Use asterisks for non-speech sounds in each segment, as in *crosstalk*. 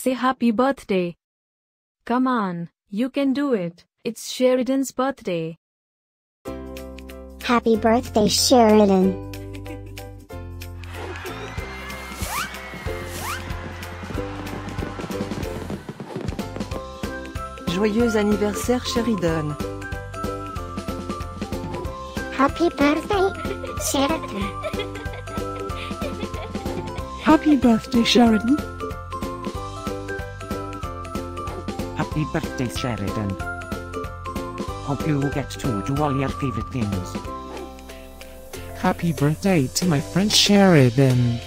Say happy birthday. Come on, you can do it. It's Sheridan's birthday. Happy birthday, Sheridan. Joyeux anniversaire Sheridan. Happy birthday, Sheridan. Happy birthday, Sheridan. Happy birthday, Sheridan. Hope you will get to do all your favorite things. Happy birthday to my friend Sheridan.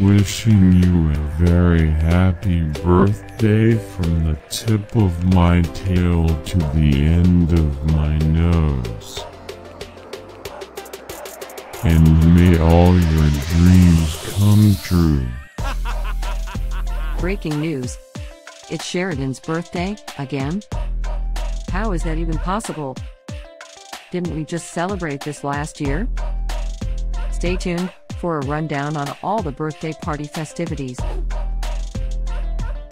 Wishing you a very happy birthday from the tip of my tail to the end of my nose. And may all your dreams come true. Breaking news. It's Sheridan's birthday, again? How is that even possible? Didn't we just celebrate this last year? Stay tuned for a rundown on all the birthday party festivities.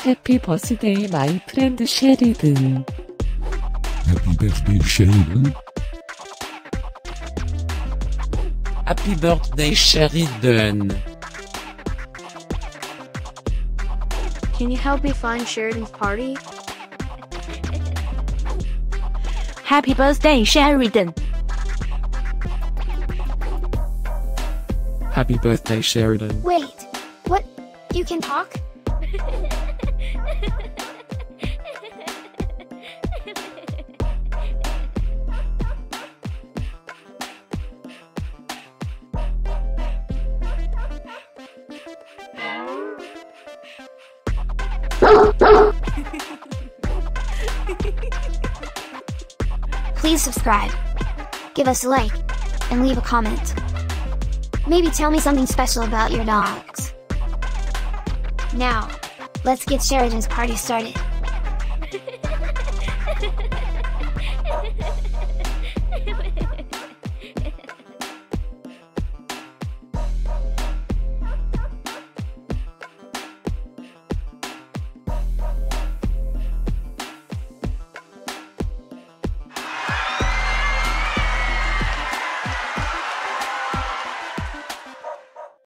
Happy birthday, my friend Sheridan. Happy birthday, Sheridan. Happy birthday, Sheridan. Can you help me find Sheridan's party? Happy birthday, Sheridan. Happy birthday, Sheridan. Wait, what? You can talk? *laughs* *laughs* Please subscribe, give us a like, and leave a comment. Maybe tell me something special about your dogs. Now, let's get Sheridan's party started. *laughs*